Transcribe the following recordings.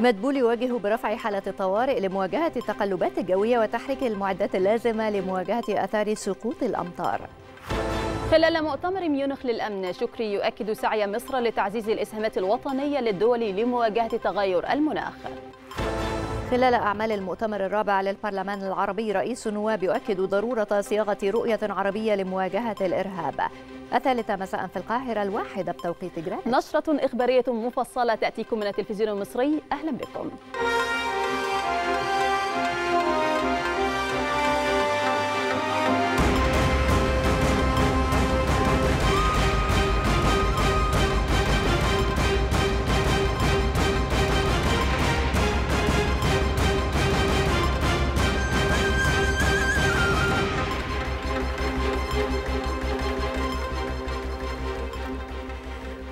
مدبول يواجه برفع حالة الطوارئ لمواجهة التقلبات الجوية وتحريك المعدات اللازمة لمواجهة آثار سقوط الأمطار. خلال مؤتمر ميونخ للأمن شكري يؤكد سعي مصر لتعزيز الإسهامات الوطنية للدول لمواجهة تغير المناخ. خلال أعمال المؤتمر الرابع للبرلمان العربي رئيس النواب يؤكد ضرورة صياغة رؤية عربية لمواجهة الإرهاب. الثالثة مساء في القاهرة الواحدة بتوقيت جرينتش نشرة إخبارية مفصلة تأتيكم من التلفزيون المصري. أهلا بكم.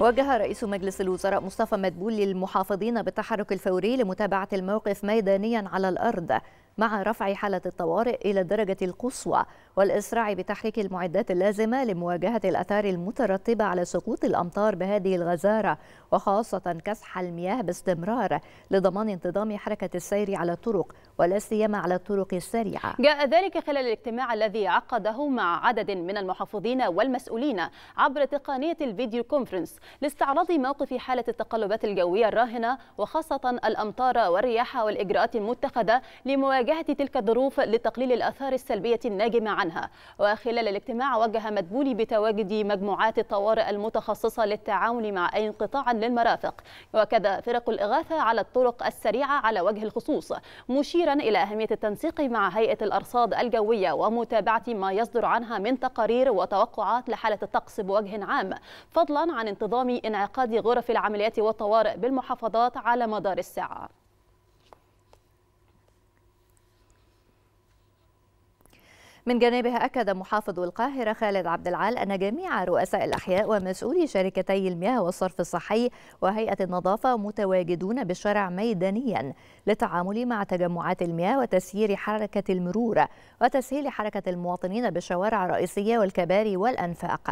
وجه رئيس مجلس الوزراء مصطفى مدبول للمحافظين بالتحرك الفوري لمتابعة الموقف ميدانيا على الأرض. مع رفع حالة الطوارئ إلى الدرجة القصوى والإسراع بتحريك المعدات اللازمة لمواجهة الأثار المترتبة على سقوط الأمطار بهذه الغزارة وخاصة كسح المياه باستمرار لضمان انتظام حركة السير على الطرق ولا سيما على الطرق السريعة. جاء ذلك خلال الاجتماع الذي عقده مع عدد من المحافظين والمسؤولين عبر تقنية الفيديو كونفرنس لاستعراض موقف حالة التقلبات الجوية الراهنة وخاصة الأمطار والرياح والإجراءات المتخذة لمواجهة تلك الظروف لتقليل الآثار السلبية الناجمة عنها. وخلال الاجتماع وجه مدبولي بتواجد مجموعات الطوارئ المتخصصة للتعامل مع أي انقطاع للمرافق. وكذا فرق الإغاثة على الطرق السريعة على وجه الخصوص مشيرا إلى أهمية التنسيق مع هيئة الأرصاد الجوية ومتابعة ما يصدر عنها من تقارير وتوقعات لحالة الطقس بوجه عام فضلا عن انتظام انعقاد غرف العمليات والطوارئ بالمحافظات على مدار الساعة. من جانبها أكد محافظ القاهرة خالد عبد العال أن جميع رؤساء الأحياء ومسؤولي شركتي المياه والصرف الصحي وهيئة النظافة متواجدون بالشارع ميدانيا. للتعامل مع تجمعات المياه وتسيير حركة المرور وتسهيل حركة المواطنين بالشوارع الرئيسية والكباري والأنفاق.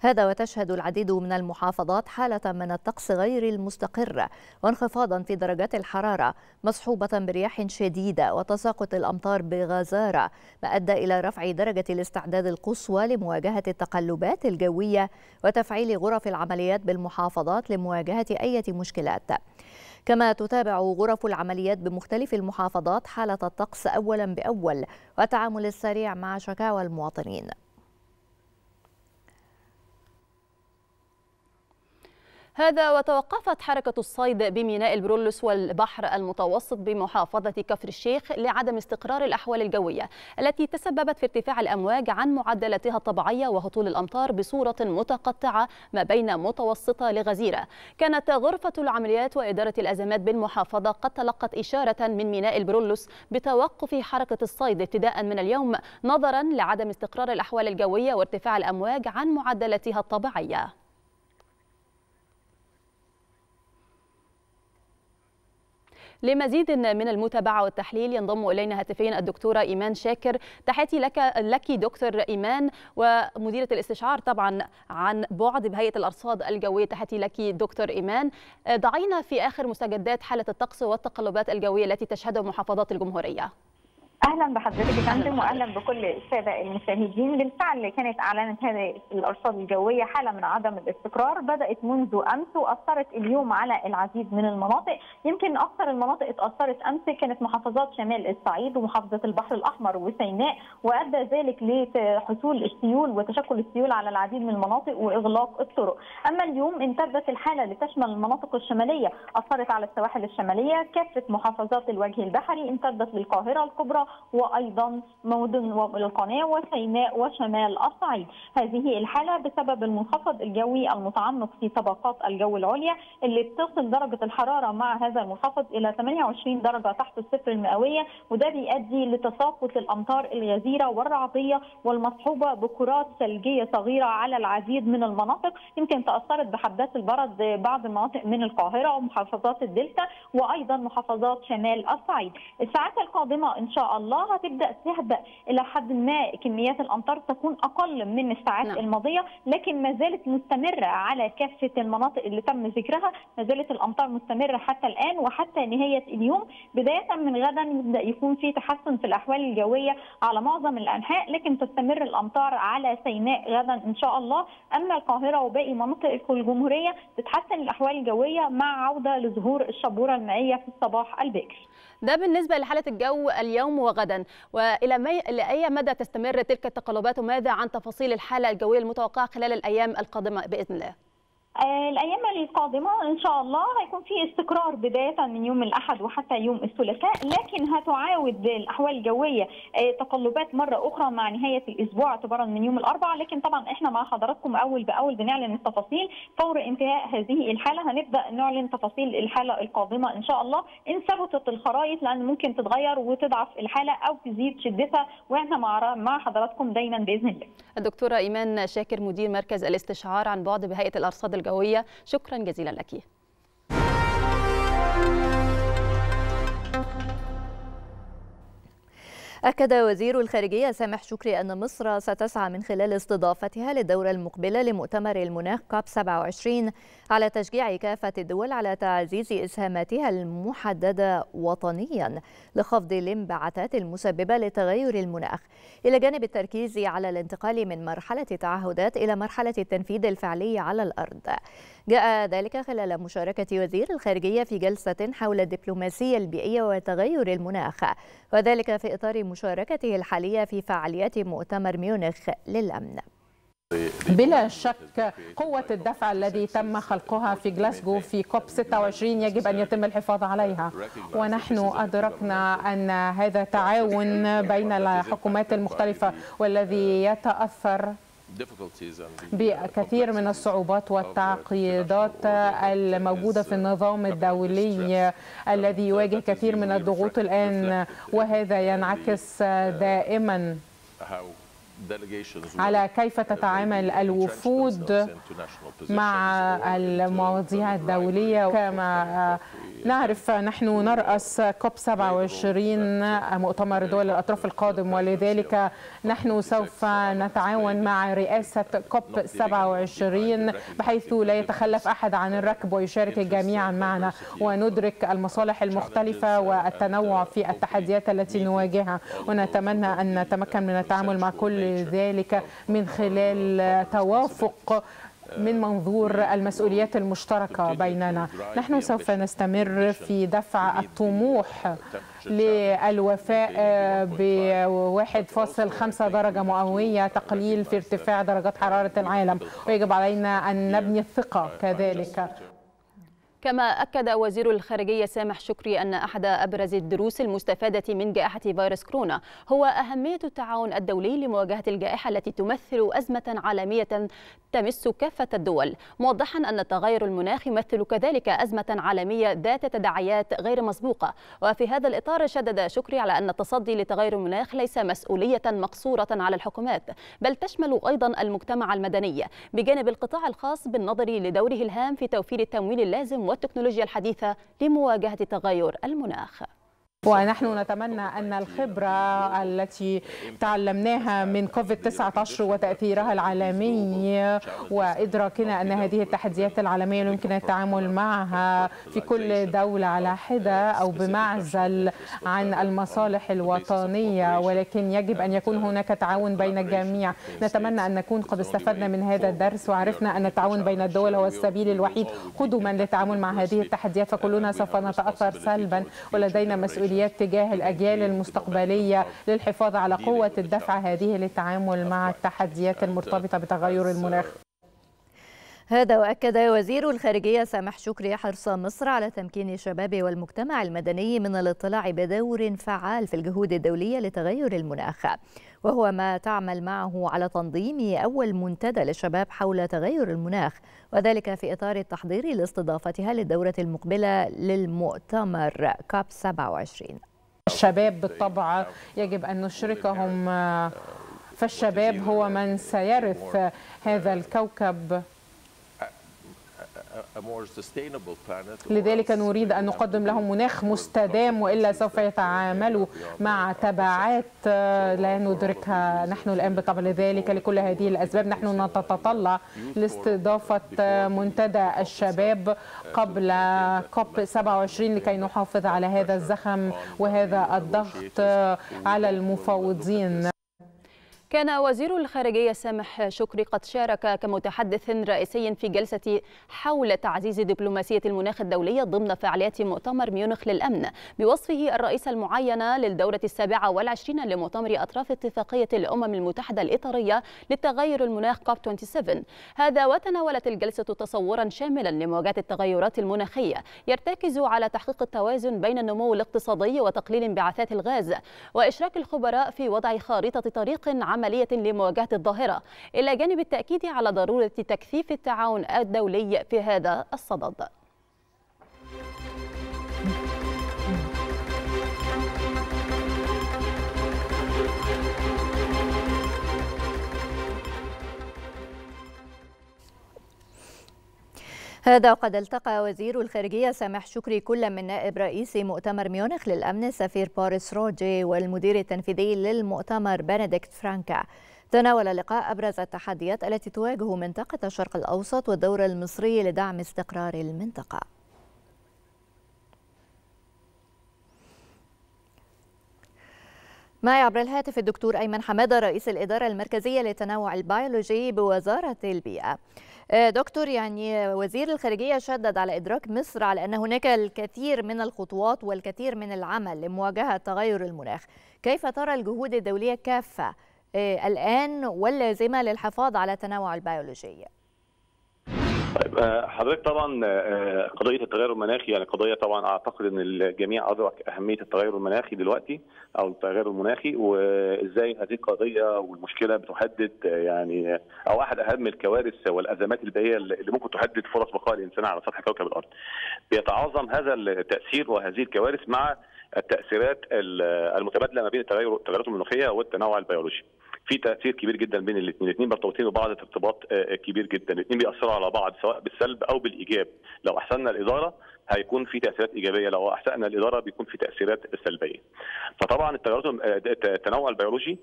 هذا وتشهد العديد من المحافظات حالة من الطقس غير المستقر وانخفاضا في درجات الحرارة مصحوبة برياح شديدة وتساقط الأمطار بغزارة ما أدى إلى رفع درجة الاستعداد القصوى لمواجهة التقلبات الجوية وتفعيل غرف العمليات بالمحافظات لمواجهة أي مشكلات. كما تتابع غرف العمليات بمختلف المحافظات حالة الطقس أولا بأول والتعامل السريع مع شكاوى المواطنين. هذا وتوقفت حركة الصيد بميناء البرولوس والبحر المتوسط بمحافظة كفر الشيخ لعدم استقرار الأحوال الجوية التي تسببت في ارتفاع الأمواج عن معدلاتها الطبيعية وهطول الأمطار بصورة متقطعة ما بين متوسطة لغزيرة. كانت غرفة العمليات وإدارة الأزمات بالمحافظة قد تلقت إشارة من ميناء البرولوس بتوقف حركة الصيد ابتداء من اليوم نظرا لعدم استقرار الأحوال الجوية وارتفاع الأمواج عن معدلاتها الطبيعية. لمزيد من المتابعة والتحليل ينضم إلينا هاتفيا الدكتورة إيمان شاكر. تحياتي لك لك دكتور إيمان ومديرة الاستشعار طبعا عن بعد بهيئة الأرصاد الجوية. تحياتي لك دكتور إيمان. ضعينا في آخر مستجدات حالة الطقس والتقلبات الجوية التي تشهدها محافظات الجمهورية. أهلا بحضرتك يا فندم واهلا بكل السادة المشاهدين. بالفعل كانت اعلنت هذه الأرصاد الجوية حالة من عدم الاستقرار. بدأت منذ أمس وأثرت اليوم على العديد من المناطق. يمكن أكثر المناطق اتأثرت أمس كانت محافظات شمال الصعيد ومحافظة البحر الأحمر وسيناء وأدى ذلك لحصول السيول وتشكل السيول على العديد من المناطق وإغلاق الطرق. أما اليوم امتدت الحالة لتشمل المناطق الشمالية. أثرت على السواحل الشمالية كافة محافظات الوجه البحري امتدت للقاهرة الكبرى وأيضا مدن القناة وسيناء وشمال الصعيد. هذه الحالة بسبب المنخفض الجوي المتعمق في طبقات الجو العليا اللي بتصل درجة الحرارة مع هذا المنخفض إلى 28 درجة تحت الصفر المئوية وده بيؤدي لتساقط الأمطار الغزيره والرعدية والمصحوبة بكرات ثلجية صغيرة على العديد من المناطق يمكن تأثرت بحدات البرد بعض المناطق من القاهرة ومحافظات الدلتا وأيضا محافظات شمال الصعيد. الساعات القادمة إن شاء الله الله هتبدأ تهدأ إلى حد ما كميات الأمطار تكون أقل من الساعات نعم. الماضية لكن ما زالت مستمرة على كافة المناطق اللي تم ذكرها. ما زالت الأمطار مستمرة حتى الآن وحتى نهاية اليوم. بداية من غدا يبدأ يكون في تحسن في الأحوال الجوية على معظم الأنحاء لكن تستمر الأمطار على سيناء غدا إن شاء الله. أما القاهرة وباقي مناطق الجمهورية تتحسن الأحوال الجوية مع عودة لظهور الشبورة المائية في الصباح الباكر ده بالنسبة لحالة الجو اليوم وغدا وإلى مي... لأي مدى تستمر تلك التقلبات وماذا عن تفاصيل الحالة الجوية المتوقعة خلال الأيام القادمة بإذن الله؟ الأيام القادمة إن شاء الله هيكون في استقرار بداية من يوم الأحد وحتى يوم الثلاثاء لكن هتعاود الأحوال الجوية آه، تقلبات مرة أخرى مع نهاية الأسبوع اعتبارا من يوم الأربعاء لكن طبعا إحنا مع حضراتكم أول بأول بنعلن التفاصيل فور انتهاء هذه الحالة هنبدأ نعلن تفاصيل الحالة القادمة إن شاء الله ان ثبتت الخرائط لأن ممكن تتغير وتضعف الحالة أو تزيد شدتها وإحنا مع مع حضراتكم دايما بإذن الله. الدكتورة إيمان شاكر مدير مركز الاستشعار عن بعد بهيئة الأرصاد الجوية. شكرا جزيلا لك. أكد وزير الخارجية سامح شكري أن مصر ستسعى من خلال استضافتها للدورة المقبلة لمؤتمر المناخ كاب 27 على تشجيع كافة الدول على تعزيز إسهاماتها المحددة وطنيا لخفض الانبعاثات المسببة لتغير المناخ. إلى جانب التركيز على الانتقال من مرحلة التعهدات إلى مرحلة التنفيذ الفعلي على الأرض. جاء ذلك خلال مشاركة وزير الخارجية في جلسة حول الدبلوماسية البيئية وتغير المناخ. وذلك في إطار مشاركته الحالية في فعاليات مؤتمر ميونخ للأمن. بلا شك قوة الدفع الذي تم خلقها في جلاسكو في كوب 26 يجب أن يتم الحفاظ عليها. ونحن أدركنا أن هذا تعاون بين الحكومات المختلفة والذي يتأثر بكثير من الصعوبات والتعقيدات الموجودة في النظام الدولي الذي يواجه كثير من الضغوط الآن وهذا ينعكس دائما. على كيف تتعامل الوفود مع المواضيع الدولية. كما نعرف نحن نرأس كوب 27 مؤتمر دول الأطراف القادم. ولذلك نحن سوف نتعاون مع رئاسة كوب 27 بحيث لا يتخلف أحد عن الركب ويشارك جميعا معنا. وندرك المصالح المختلفة والتنوع في التحديات التي نواجهها. ونتمنى أن نتمكن من التعامل مع كل ذلك من خلال توافق من منظور المسؤوليات المشتركة بيننا. نحن سوف نستمر في دفع الطموح للوفاء ب 1.5 درجة مئوية تقليل في ارتفاع درجات حرارة العالم. ويجب علينا أن نبني الثقة كذلك. كما أكد وزير الخارجية سامح شكري أن أحد أبرز الدروس المستفادة من جائحة فيروس كورونا هو أهمية التعاون الدولي لمواجهة الجائحة التي تمثل أزمة عالمية تمس كافة الدول. موضحا أن التغير المناخ يمثل كذلك أزمة عالمية ذات تداعيات غير مسبوقة. وفي هذا الإطار شدد شكري على أن التصدي لتغير المناخ ليس مسؤولية مقصورة على الحكومات بل تشمل أيضا المجتمع المدني. بجانب القطاع الخاص بالنظر لدوره الهام في توفير التمويل اللازم والتكنولوجيا الحديثة لمواجهة تغير المناخ. ونحن نتمنى أن الخبرة التي تعلمناها من كوفيد 19 وتأثيرها العالمي وإدراكنا أن هذه التحديات العالمية يمكن التعامل معها في كل دولة على حدة أو بمعزل عن المصالح الوطنية ولكن يجب أن يكون هناك تعاون بين الجميع. نتمنى أن نكون قد استفدنا من هذا الدرس وعرفنا أن التعاون بين الدول هو السبيل الوحيد قدما للتعامل مع هذه التحديات فكلنا سوف نتأثر سلبا ولدينا مسؤولية مسؤوليات تجاه الأجيال المستقبلية للحفاظ على قوة الدفع هذه للتعامل مع التحديات المرتبطة بتغير المناخ. هذا وأكد وزير الخارجية سامح شكري حرص مصر على تمكين الشباب والمجتمع المدني من الاطلاع بدور فعال في الجهود الدولية لتغير المناخ. وهو ما تعمل معه على تنظيم أول منتدى للشباب حول تغير المناخ وذلك في إطار التحضير لاستضافتها للدورة المقبلة للمؤتمر كاب 27 الشباب بالطبع يجب أن نشركهم فالشباب هو من سيرث هذا الكوكب. لذلك نريد أن نقدم لهم مناخ مستدام وإلا سوف يتعاملوا مع تبعات لا ندركها نحن الآن بالطبع لذلك لكل هذه الأسباب. نحن نتطلع لاستضافة منتدى الشباب قبل كوب 27 لكي نحافظ على هذا الزخم وهذا الضغط على المفاوضين. كان وزير الخارجية سامح شكري قد شارك كمتحدث رئيسي في جلسة حول تعزيز دبلوماسية المناخ الدولية ضمن فعاليات مؤتمر ميونخ للأمن. بوصفه الرئيس المعين للدورة السابعة والعشرين لمؤتمر أطراف اتفاقية الأمم المتحدة الإطارية للتغير المناخ كوب 27 هذا وتناولت الجلسة تصورا شاملا لمواجهة التغيرات المناخية. يرتكز على تحقيق التوازن بين النمو الاقتصادي وتقليل انبعاثات الغاز وإشراك الخبراء في وضع خارطة طريق عملية لمواجهة الظاهرة إلى جانب التأكيد على ضرورة تكثيف التعاون الدولي في هذا الصدد. هذا وقد التقى وزير الخارجية سامح شكري كل من نائب رئيس مؤتمر ميونخ للأمن سفير بوريس روجي والمدير التنفيذي للمؤتمر بنديكت فرانكا. تناول اللقاء أبرز التحديات التي تواجه منطقة الشرق الأوسط والدور المصري لدعم استقرار المنطقة. معي عبر الهاتف الدكتور أيمن حمادة رئيس الإدارة المركزية للتنوع البيولوجي بوزارة البيئة. دكتور يعني وزير الخارجية شدد على إدراك مصر على أن هناك الكثير من الخطوات والكثير من العمل لمواجهة تغير المناخ. كيف ترى الجهود الدولية كافة الآن واللازمة للحفاظ على التنوع البيولوجي؟ طيب حضرتك طبعا قضية التغير المناخي يعني قضية طبعا أعتقد إن الجميع أدرك أهمية التغير المناخي دلوقتي أو التغير المناخي وإزاي هذه القضية والمشكلة بتهدد يعني أو أحد أهم الكوارث والأزمات البيئيه اللي ممكن تهدد فرص بقاء الإنسان على سطح كوكب الأرض. بيتعاظم هذا التأثير وهذه الكوارث مع التأثيرات المتبادلة ما بين التغيرات المناخية والتنوع البيولوجي. في تأثير كبير جدا بين الاثنين، الاثنين مرتبطين ببعض ارتباط كبير جدا، الاثنين بيأثروا على بعض سواء بالسلب أو بالإيجاب، لو أحسننا الإدارة هيكون في تأثيرات إيجابية، لو أحسننا الإدارة بيكون في تأثيرات سلبية. فطبعا التغيرات التنوع البيولوجي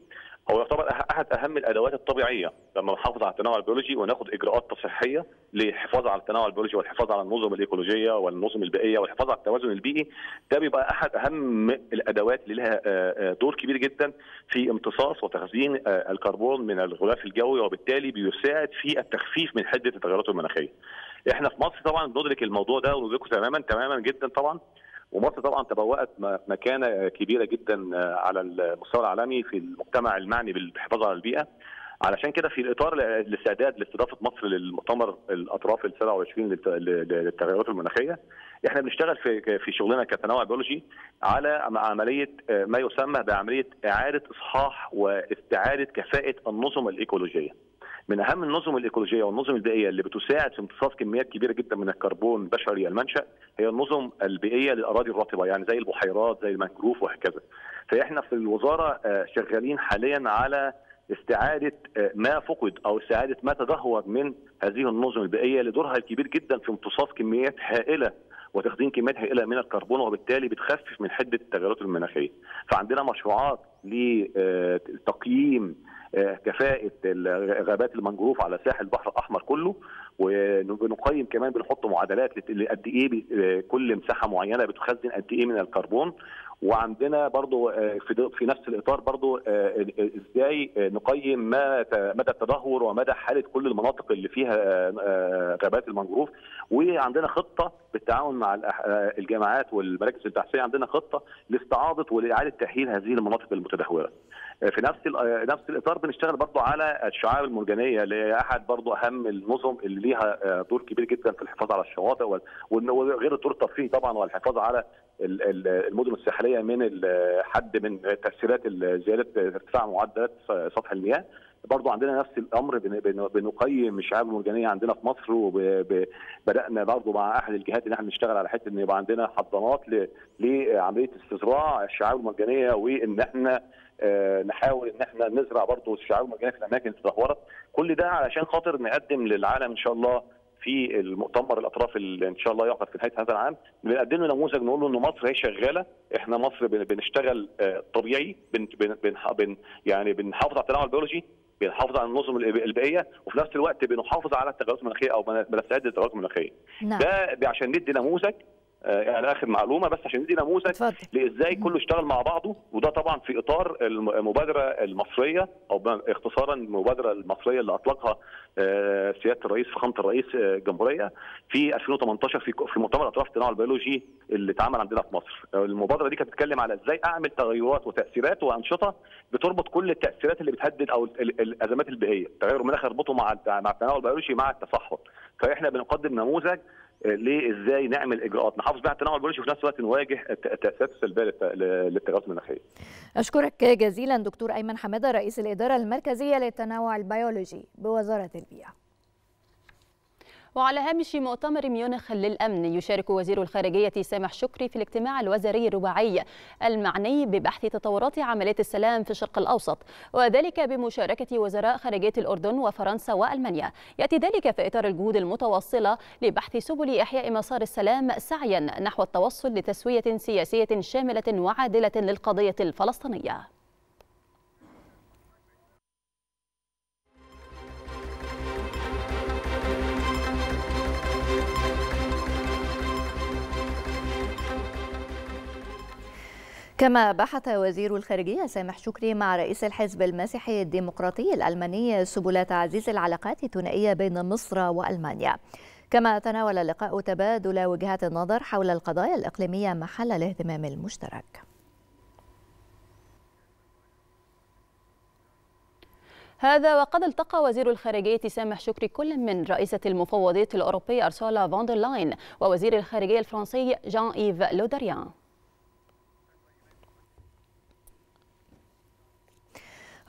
هو يعتبر أحد أهم الأدوات الطبيعية لما نحافظ على التنوع البيولوجي وناخد إجراءات تصحيحية للحفاظ على التنوع البيولوجي والحفاظ على النظم الإيكولوجية والنظم البيئية والحفاظ على التوازن البيئي ده بيبقى أحد أهم الأدوات اللي لها دور كبير جدا في امتصاص وتخزين الكربون من الغلاف الجوي وبالتالي بيساعد في التخفيف من حدة التغيرات المناخية. إحنا في مصر طبعا بندرك الموضوع ده وندركه تماما تماما جدا طبعا ومصر طبعا تبوأت مكانة كبيرة جدا على المستوى العالمي في المجتمع المعني بالحفاظ على البيئة علشان كده في الإطار الاستعداد لاستضافة مصر للمؤتمر الأطراف ال 27 للتغيرات المناخية إحنا بنشتغل في في شغلنا كتنوع بيولوجي على عملية ما يسمى بعملية إعادة إصحاح واستعادة كفاءة النظم الإيكولوجية. من أهم النظم الإيكولوجية والنظم البيئية اللي بتساعد في امتصاص كميات كبيرة جدا من الكربون بشري المنشأ هي النظم البيئية للأراضي الرطبة يعني زي البحيرات زي المنجروف وهكذا. فاحنا في الوزارة شغالين حاليا على استعادة ما فقد أو استعادة ما تدهور من هذه النظم البيئية لدورها الكبير جدا في امتصاص كميات هائلة وتخزين كميات هائلة من الكربون وبالتالي بتخفف من حدة التغيرات المناخية. فعندنا مشروعات لتقييم كفاءة غابات المنجروف على ساحل البحر الأحمر كله وبنقيم كمان بنحط معادلات قد إيه كل مساحة معينة بتخزن قد إيه من الكربون وعندنا برضو في نفس الإطار برضو إزاي نقيم ما مدى التدهور ومدى حالة كل المناطق اللي فيها غابات المنجروف وعندنا خطة بالتعاون مع الجامعات والمراكز البحثية عندنا خطة لاستعاضة ولإعادة تأهيل هذه المناطق المتدهورة. في نفس نفس الإطار بنشتغل برضو على الشعاب المرجانية اللي هي أحد برضو أهم النظم اللي ليها دور كبير جدا في الحفاظ على الشواطئ وغير الدور الترفيهي طبعا والحفاظ على المدن الساحلية من حد من تأثيرات زيادة ارتفاع معدلات سطح المياه. برضو عندنا نفس الأمر بنقيم الشعاب المرجانية عندنا في مصر وبدانا برضو مع أحد الجهات إن إحنا نشتغل على حتة إن يبقى عندنا حضانات لعملية استزراع الشعاب المرجانية وإن إحنا نحاول إن إحنا نزرع برضو الشعاب المرجانيه في الأماكن اللي تدهورت كل ده علشان خاطر نقدم للعالم إن شاء الله في المؤتمر الاطراف اللي ان شاء الله يعقد في نهاية هذا العام بنقدم له نموذج نقول له ان مصر هي شغالة إحنا مصر بنشتغل طبيعي بن بن بن يعني بنحافظ على التنوع البيولوجي بنحافظ على النظم البيئية وفي نفس الوقت بنحافظ على التغيرات المناخية أو بنستعد للتغيرات المناخية نعم. ده عشان ندي نموذج يعني آخر معلومة بس عشان ندي نموذج لإزاي كله اشتغل مع بعضه وده طبعا في إطار المبادرة المصرية أو اختصارا المبادرة المصرية اللي أطلقها سيادة الرئيس فخامة الرئيس الجمهورية في 2018 في في مؤتمر اطراف التنوع البيولوجي اللي اتعمل عندنا في مصر. المبادرة دي كانت بتتكلم على إزاي أعمل تغيرات وتأثيرات وأنشطة بتربط كل التأثيرات اللي بتهدد أو الأزمات البيئية، تغير المناخ يربطه مع مع التنوع البيولوجي مع التصحر. فإحنا بنقدم نموذج ليه إزاي نعمل اجراءات نحافظ بها على التنوع البيولوجي وفي نفس الوقت نواجه التاثيرات السلبيه للتغيرات المناخية. أشكرك جزيلا دكتور أيمن حمادة رئيس الإدارة المركزية للتنوع البيولوجي بوزارة البيئة. وعلى هامش مؤتمر ميونخ للأمن يشارك وزير الخارجية سامح شكري في الاجتماع الوزاري الرباعي المعني ببحث تطورات عملية السلام في الشرق الأوسط وذلك بمشاركة وزراء خارجية الأردن وفرنسا وألمانيا. يأتي ذلك في إطار الجهود المتواصلة لبحث سبل إحياء مسار السلام سعيا نحو التوصل لتسوية سياسية شاملة وعادلة للقضية الفلسطينية. كما بحث وزير الخارجية سامح شكري مع رئيس الحزب المسيحي الديمقراطي الألماني سبل تعزيز العلاقات الثنائية بين مصر وألمانيا. كما تناول اللقاء تبادل وجهات النظر حول القضايا الإقليمية محل الاهتمام المشترك. هذا وقد التقى وزير الخارجية سامح شكري كل من رئيسة المفوضية الأوروبية أورسولا فون دير لاين ووزير الخارجية الفرنسي جان إيف لودريان.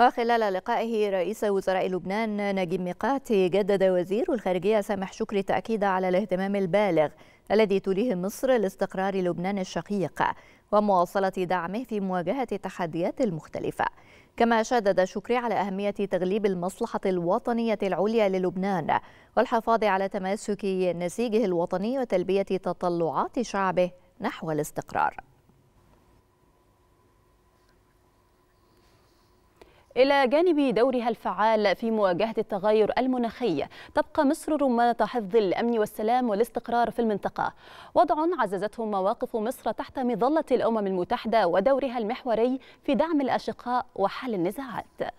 وخلال لقائه رئيس وزراء لبنان نجيب ميقاتي جدد وزير الخارجية سامح شكري التأكيد على الاهتمام البالغ الذي توليه مصر لاستقرار لبنان الشقيق ومواصلة دعمه في مواجهة التحديات المختلفة. كما شدد شكري على أهمية تغليب المصلحة الوطنية العليا للبنان والحفاظ على تماسك نسيجه الوطني وتلبية تطلعات شعبه نحو الاستقرار. إلى جانب دورها الفعال في مواجهة التغير المناخي. تبقى مصر رمانة حفظ الأمن والسلام والاستقرار في المنطقة. وضع عززته مواقف مصر تحت مظلة الأمم المتحدة ودورها المحوري في دعم الأشقاء وحل النزاعات.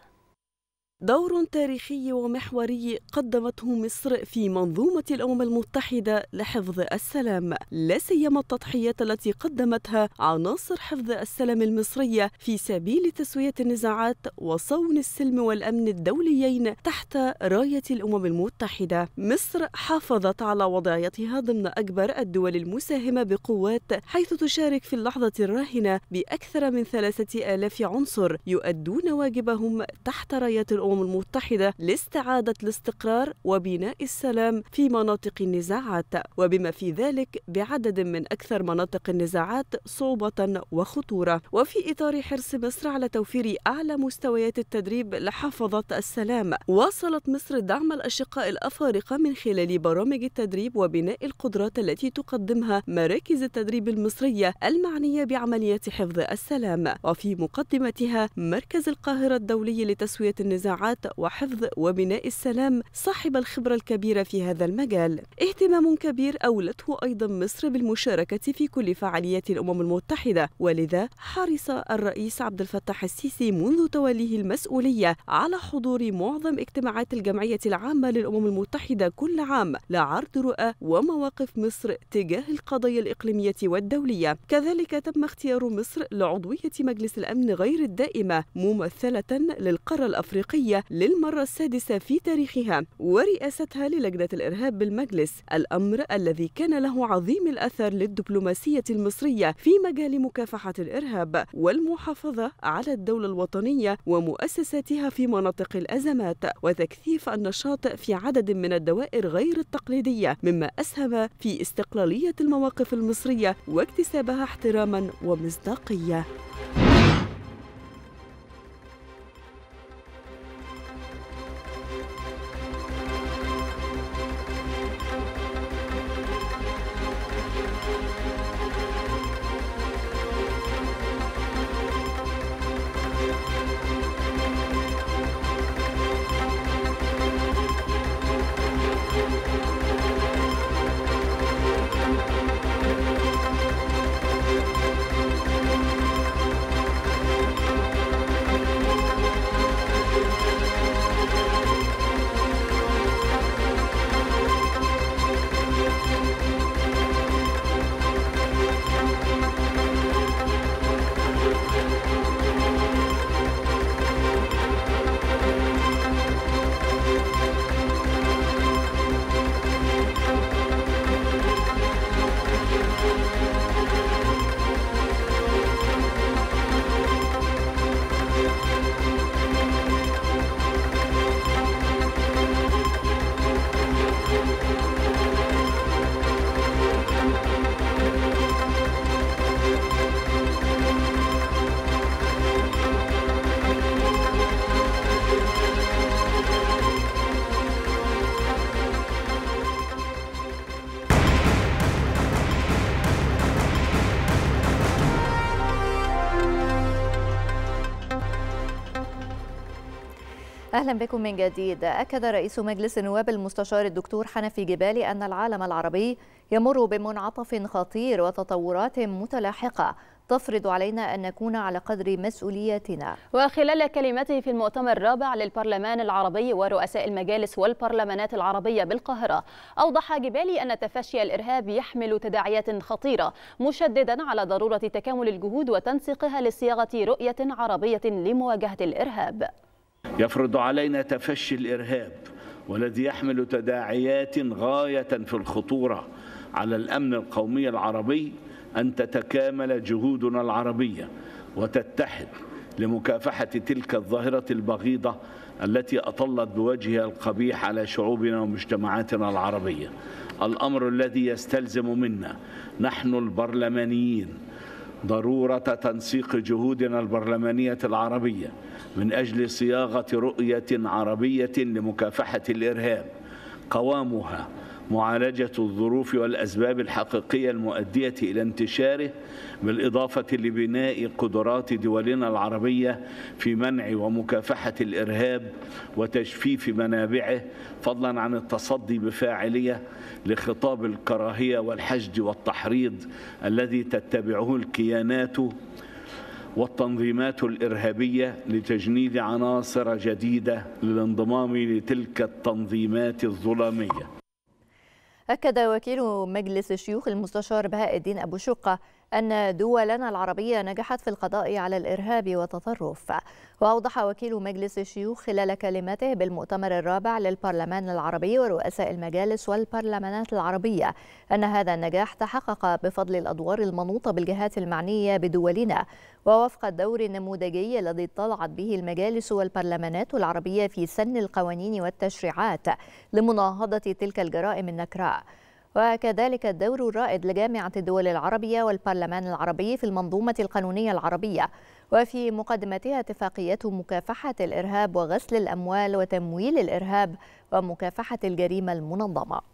دور تاريخي ومحوري قدمته مصر في منظومة الأمم المتحدة لحفظ السلام. لا سيما التضحيات التي قدمتها عناصر حفظ السلام المصرية في سبيل تسوية النزاعات وصون السلم والأمن الدوليين تحت راية الأمم المتحدة. مصر حافظت على وضعيتها ضمن أكبر الدول المساهمة بقوات حيث تشارك في اللحظة الراهنة بأكثر من ثلاثة آلاف عنصر يؤدون واجبهم تحت راية الأمم المتحدة لاستعادة الاستقرار وبناء السلام في مناطق النزاعات. وبما في ذلك بعدد من أكثر مناطق النزاعات صعوبة وخطورة. وفي إطار حرص مصر على توفير أعلى مستويات التدريب لحفظة السلام. واصلت مصر دعم الأشقاء الأفارقة من خلال برامج التدريب وبناء القدرات التي تقدمها مراكز التدريب المصرية المعنية بعملية حفظ السلام. وفي مقدمتها مركز القاهرة الدولي لتسوية النزاعات وحفظ وبناء السلام صاحب الخبرة الكبيرة في هذا المجال. اهتمام كبير أولته أيضا مصر بالمشاركة في كل فعاليات الأمم المتحدة ولذا حرص الرئيس عبد الفتاح السيسي منذ توليه المسؤولية على حضور معظم اجتماعات الجمعية العامة للأمم المتحدة كل عام لعرض رؤى ومواقف مصر تجاه القضايا الإقليمية والدولية. كذلك تم اختيار مصر لعضوية مجلس الأمن غير الدائمة ممثلة للقارة الأفريقية. للمرة السادسة في تاريخها ورئاستها للجنة الإرهاب بالمجلس. الأمر الذي كان له عظيم الأثر للدبلوماسية المصرية في مجال مكافحة الإرهاب والمحافظة على الدولة الوطنية ومؤسساتها في مناطق الأزمات وتكثيف النشاط في عدد من الدوائر غير التقليدية مما أسهم في استقلالية المواقف المصرية واكتسابها احتراما ومصداقية. أهلا بكم من جديد. أكد رئيس مجلس النواب المستشار الدكتور حنفي جبالي أن العالم العربي يمر بمنعطف خطير وتطورات متلاحقة تفرض علينا أن نكون على قدر مسؤوليتنا وخلال كلمته في المؤتمر الرابع للبرلمان العربي ورؤساء المجالس والبرلمانات العربية بالقاهرة أوضح جبالي أن تفشي الإرهاب يحمل تداعيات خطيرة مشددا على ضرورة تكامل الجهود وتنسيقها لصياغة رؤية عربية لمواجهة الإرهاب. يفرض علينا تفشي الإرهاب والذي يحمل تداعيات غاية في الخطورة على الأمن القومي العربي أن تتكامل جهودنا العربية وتتحد لمكافحة تلك الظاهرة البغيضة التي أطلت بوجهها القبيح على شعوبنا ومجتمعاتنا العربية. الأمر الذي يستلزم منا نحن البرلمانيين ضرورة تنسيق جهودنا البرلمانية العربية من أجل صياغة رؤية عربية لمكافحة الإرهاب. قوامها معالجة الظروف والأسباب الحقيقية المؤدية إلى انتشاره بالإضافة لبناء قدرات دولنا العربية في منع ومكافحة الإرهاب وتجفيف منابعه فضلا عن التصدي بفاعلية لخطاب الكراهية والحشد والتحريض الذي تتبعه الكيانات والتنظيمات الإرهابية لتجنيد عناصر جديدة للانضمام لتلك التنظيمات الظلامية. أكد وكيل مجلس الشيوخ المستشار بهاء الدين أبو شقة أن دولنا العربية نجحت في القضاء على الإرهاب والتطرف. وأوضح وكيل مجلس الشيوخ خلال كلمته بالمؤتمر الرابع للبرلمان العربي ورؤساء المجالس والبرلمانات العربية أن هذا النجاح تحقق بفضل الأدوار المنوطة بالجهات المعنية بدولنا. ووفق الدور النموذجي الذي اطلعت به المجالس والبرلمانات العربية في سن القوانين والتشريعات لمناهضة تلك الجرائم النكراء. وكذلك الدور الرائد لجامعة الدول العربية والبرلمان العربي في المنظومة القانونية العربية. وفي مقدمتها اتفاقية مكافحة الإرهاب وغسل الأموال وتمويل الإرهاب ومكافحة الجريمة المنظمة.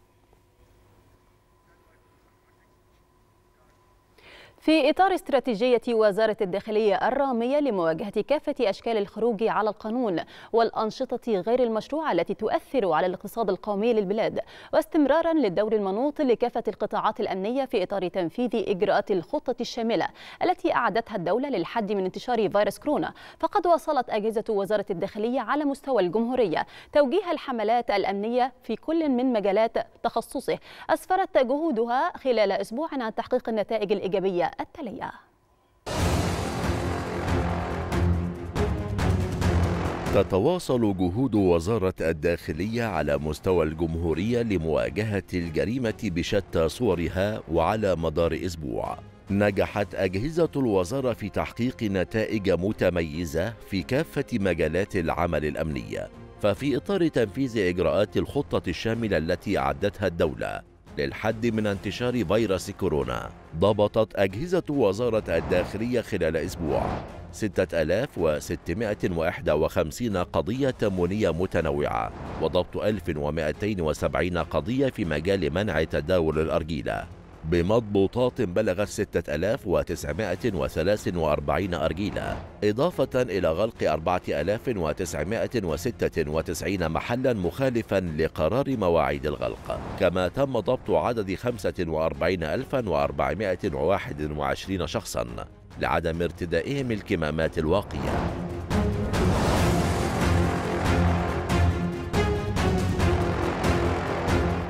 في إطار استراتيجية وزارة الداخلية الرامية لمواجهة كافة أشكال الخروج على القانون والأنشطة غير المشروعة التي تؤثر على الاقتصاد القومي للبلاد واستمرارا للدور المنوط لكافة القطاعات الأمنية في إطار تنفيذ إجراءات الخطة الشاملة التي أعدتها الدولة للحد من انتشار فيروس كورونا. فقد واصلت أجهزة وزارة الداخلية على مستوى الجمهورية توجيه الحملات الأمنية في كل من مجالات تخصصه. أسفرت جهودها خلال أسبوع عن تحقيق النتائج الإيجابية. التالية تتواصل جهود وزارة الداخلية على مستوى الجمهورية لمواجهة الجريمة بشتى صورها وعلى مدار أسبوع. نجحت أجهزة الوزارة في تحقيق نتائج متميزة في كافة مجالات العمل الأمنية. ففي إطار تنفيذ إجراءات الخطة الشاملة التي أعدتها الدولة للحد من انتشار فيروس كورونا. ضبطت أجهزة وزارة الداخلية خلال أسبوع 6651 قضية تموينية متنوعة وضبط 1270 قضية في مجال منع تداول الأرجيلة. بمضبوطات بلغت 6943 أرجيلة إضافة إلى غلق 4996 محلا مخالفا لقرار مواعيد الغلق. كما تم ضبط عدد 45421 شخصا لعدم ارتدائهم الكمامات الواقية.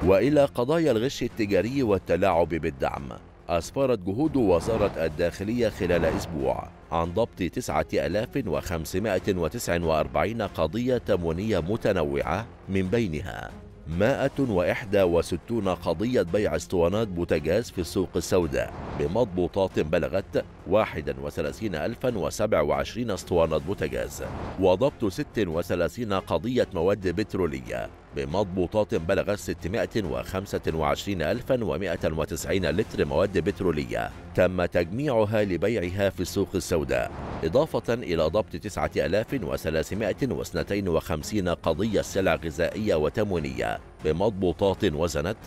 وإلى قضايا الغش التجاري والتلاعب بالدعم. أسفرت جهود وزارة الداخلية خلال أسبوع عن ضبط 9549 قضية تموينية متنوعة من بينها. 161 قضية بيع اسطوانات بوتاجاز في السوق السوداء بمضبوطات بلغت 31027 اسطوانة بوتاجاز وضبط 36 قضية مواد بترولية بمضبوطات بلغت 625190 لتر مواد بترولية تم تجميعها لبيعها في السوق السوداء إضافة إلى ضبط 9352 قضية سلع غذائية وتموينية بمضبوطات وزنت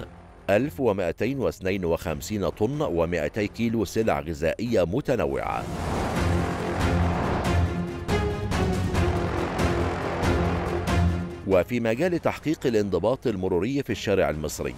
1252 طن و200 كيلو سلع غذائية وفي مجال تحقيق الانضباط المروري في الشارع المصري.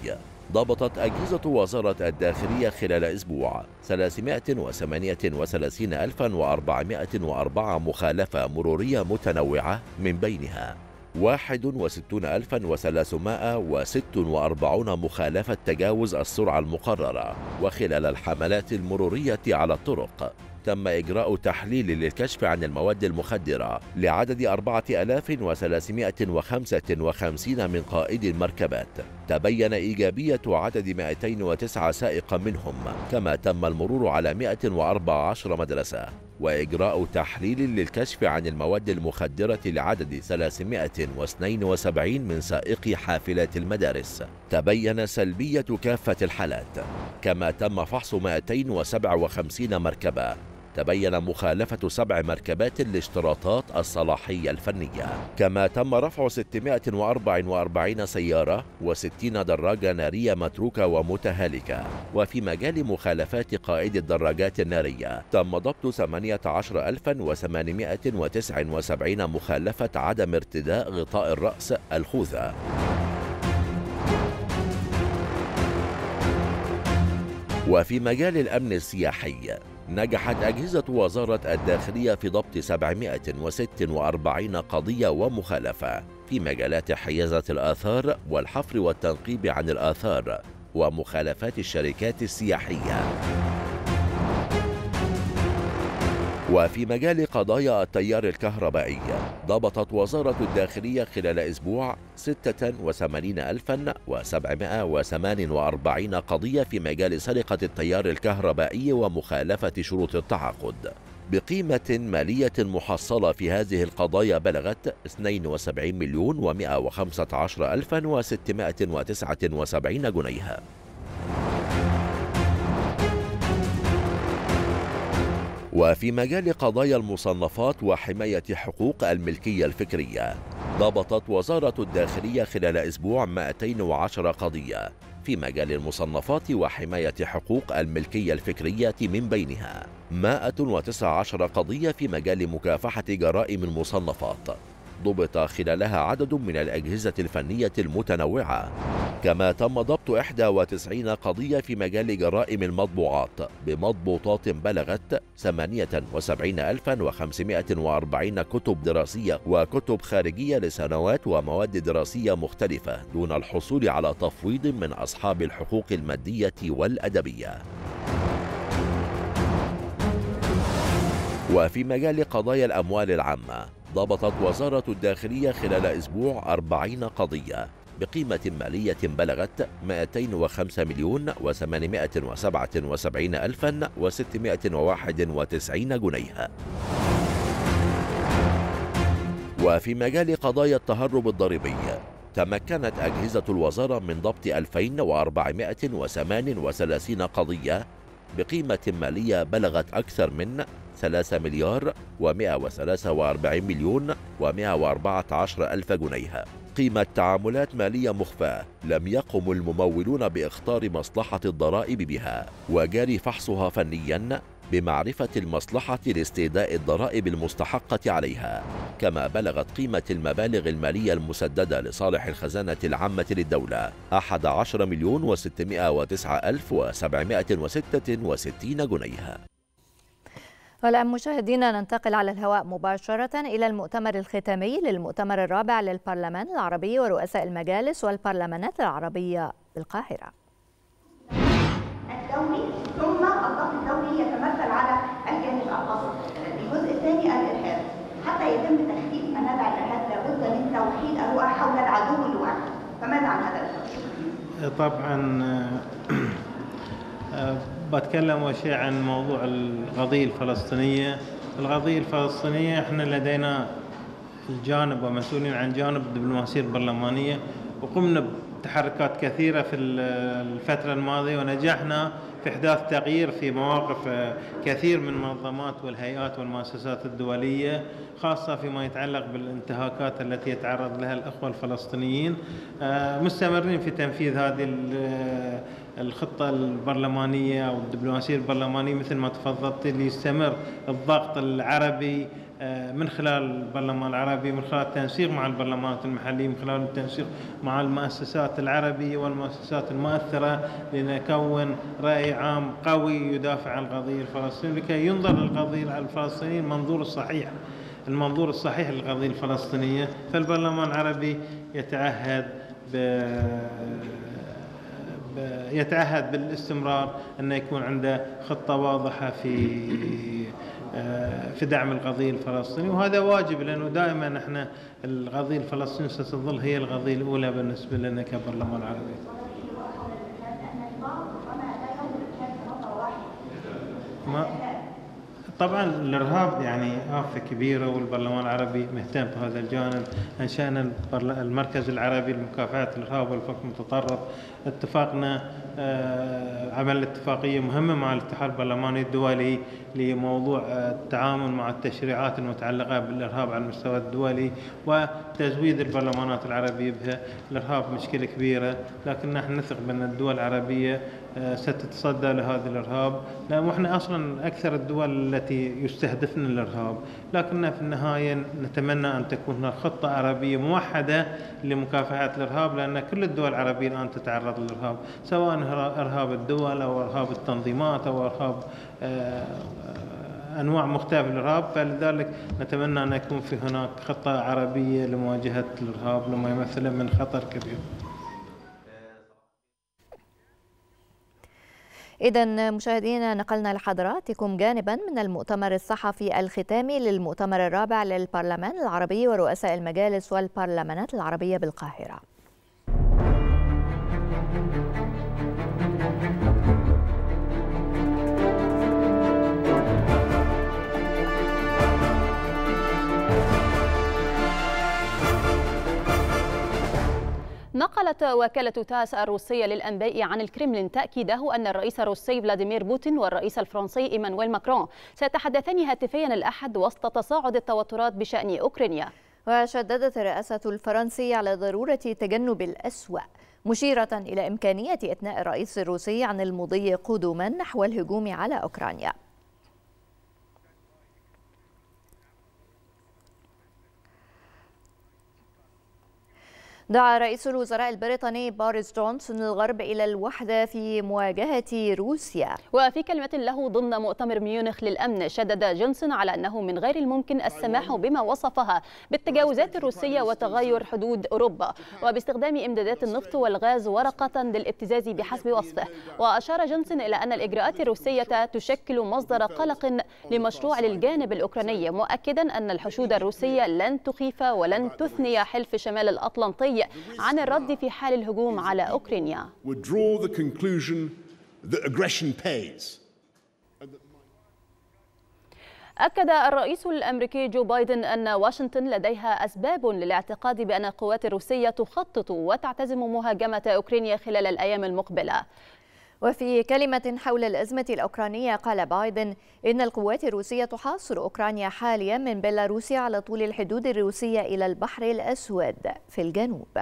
ضبطت أجهزة وزارة الداخلية خلال أسبوع 338404 مخالفة مرورية متنوعة من بينها. 61346 مخالفة تجاوز السرعة المقررة وخلال الحملات المرورية على الطرق. تم إجراء تحليل للكشف عن المواد المخدرة لعدد 4355 من قائدي المركبات. تبين إيجابية عدد 209 سائقا منهم كما تم المرور على 114 مدرسة. وإجراء تحليل للكشف عن المواد المخدرة لعدد 372 من سائقي حافلات المدارس. تبين سلبية كافة الحالات. كما تم فحص 257 مركبة تبين مخالفة سبع مركبات لاشتراطات الصلاحية الفنية. كما تم رفع 644 سيارة و60 دراجة نارية متروكة ومتهالكة. وفي مجال مخالفات قائد الدراجات النارية تم ضبط 18879 مخالفة عدم ارتداء غطاء الرأس الخوذة. وفي مجال الأمن السياحي نجحت أجهزة وزارة الداخلية في ضبط 746 قضية ومخالفة في مجالات حيازة الآثار والحفر والتنقيب عن الآثار ومخالفات الشركات السياحية. وفي مجال قضايا التيار الكهربائي ضبطت وزارة الداخلية خلال أسبوع 68748 قضية في مجال سرقة التيار الكهربائي ومخالفة شروط التعاقد. بقيمة مالية محصلة في هذه القضايا بلغت 72 مليون و115 ألفا و679 جنيها. وفي مجال قضايا المصنفات وحماية حقوق الملكية الفكرية ضبطت وزارة الداخلية خلال أسبوع 210 قضية في مجال المصنفات وحماية حقوق الملكية الفكرية من بينها. 119 قضية في مجال مكافحة جرائم المصنفات. ضبط خلالها عدد من الأجهزة الفنية المتنوعة. كما تم ضبط 91 قضية في مجال جرائم المطبوعات. بمضبوطات بلغت 78540 كتب دراسية وكتب خارجية لسنوات ومواد دراسية مختلفة دون الحصول على تفويض من أصحاب الحقوق المادية والأدبية. وفي مجال قضايا الأموال العامة ضبطت وزارة الداخلية خلال أسبوع 40 قضية بقيمة مالية بلغت 205 مليون و877 ألفا و691 جنيها وفي مجال قضايا التهرب الضريبي تمكنت أجهزة الوزارة من ضبط 2438 قضية بقيمة مالية بلغت أكثر من 3 مليار و143 مليون و114 ألف جنيه. قيمة تعاملات مالية مخفاة لم يقم الممولون بإخطار مصلحة الضرائب بها وجاري فحصها فنيا بمعرفة المصلحة لاستيداء الضرائب المستحقة عليها كما بلغت قيمة المبالغ المالية المسددة لصالح الخزانة العامة للدولة 11 مليون و609 ألف و766 جنيها. والآن مشاهدينا ننتقل على الهواء مباشرة إلى المؤتمر الختامي للمؤتمر الرابع للبرلمان العربي ورؤساء المجالس والبرلمانات العربية بالقاهرة. الدولي ثم الضغط الدولي يتمثل على الجانب الآخر الجزء الثاني الإرهاب. حتى يتم تخفيف منابع الإرهاب لابد من توحيد الرؤى حول العدو الواحد. فماذا عن هذا؟ طبعا بتكلم أول شيء عن موضوع القضية الفلسطينية. القضية الفلسطينية إحنا لدينا الجانب ومسؤولين عن جانب الدبلوماسية البرلمانية وقمنا بتحركات كثيرة في الفترة الماضية ونجحنا في إحداث تغيير في مواقف كثير من المنظمات والهيئات والمؤسسات الدولية خاصة فيما يتعلق بالانتهاكات التي يتعرض لها الأخوة الفلسطينيين مستمرين في تنفيذ هذه الخطة البرلمانية أو الدبلوماسية البرلمانية مثل ما تفضلت ليستمر الضغط العربي من خلال البرلمان العربي من خلال التنسيق مع البرلمانات المحلية من خلال التنسيق مع المؤسسات العربية والمؤسسات المؤثرة لنكون رأي عام قوي يدافع عن القضية الفلسطينية لكي ينظر للقضية الفلسطينية المنظور الصحيح المنظور الصحيح للقضية الفلسطينية. فالبرلمان العربي يتعهد ب يتعهد بالاستمرار أن يكون عنده خطة واضحة في في دعم القضية الفلسطينية. وهذا واجب لأنه دائما إحنا القضية الفلسطينية ستظل هي القضية الأولى بالنسبة لنا كبرلمان عربي ما طبعا الإرهاب يعني آفة كبيرة والبرلمان العربي مهتم بهذا الجانب أنشأنا المركز العربي لمكافحة الإرهاب والفك المتطرف. اتفقنا عمل اتفاقية مهمة مع الاتحاد البرلماني الدولي لموضوع التعامل مع التشريعات المتعلقة بالإرهاب على المستوى الدولي وتزويد البرلمانات العربية بها. الإرهاب مشكلة كبيرة لكن نحن نثق بأن الدول العربية ستتصدى لهذا الإرهاب. لأن إحنا أصلا أكثر الدول التي يستهدفن الإرهاب. لكن في النهاية نتمنى أن تكون هناك خطة عربية موحدة لمكافحة الإرهاب لأن كل الدول العربية الآن تتعرض للإرهاب سواء إرهاب الدول أو إرهاب التنظيمات أو إرهاب أنواع مختلفة للإرهاب فلذلك نتمنى أن يكون في هناك خطة عربية لمواجهة الإرهاب لما يمثله من خطر كبير. إذا مشاهدينا نقلنا لحضراتكم جانبا من المؤتمر الصحفي الختامي للمؤتمر الرابع للبرلمان العربي ورؤساء المجالس والبرلمانات العربية بالقاهرة. نقلت وكالة تاس الروسية للأنباء عن الكرملين تأكيده أن الرئيس الروسي فلاديمير بوتين والرئيس الفرنسي إيمانويل ماكرون سيتحدثان هاتفيا الأحد وسط تصاعد التوترات بشأن أوكرانيا. وشددت الرئاسة الفرنسية على ضرورة تجنب الأسوأ مشيرة إلى إمكانية إثناء الرئيس الروسي عن المضي قدما نحو الهجوم على أوكرانيا. دعا رئيس الوزراء البريطاني بوريس جونسون الغرب إلى الوحدة في مواجهة روسيا. وفي كلمة له ضمن مؤتمر ميونخ للأمن شدد جونسون على أنه من غير الممكن السماح بما وصفها بالتجاوزات الروسية وتغير حدود أوروبا وباستخدام إمدادات النفط والغاز ورقة للابتزاز بحسب وصفه. وأشار جونسون إلى أن الإجراءات الروسية تشكل مصدر قلق مشروع للجانب الأوكراني مؤكدا أن الحشود الروسية لن تخيف ولن تثني حلف شمال الأطلنطي عن الرد في حال الهجوم على أوكرانيا. أكد الرئيس الأمريكي جو بايدن أن واشنطن لديها أسباب للاعتقاد بأن القوات الروسية تخطط وتعتزم مهاجمة أوكرانيا خلال الأيام المقبلة. وفي كلمة حول الأزمة الأوكرانية قال بايدن إن القوات الروسية تحاصر أوكرانيا حاليا من بيلاروسيا على طول الحدود الروسية إلى البحر الأسود في الجنوب.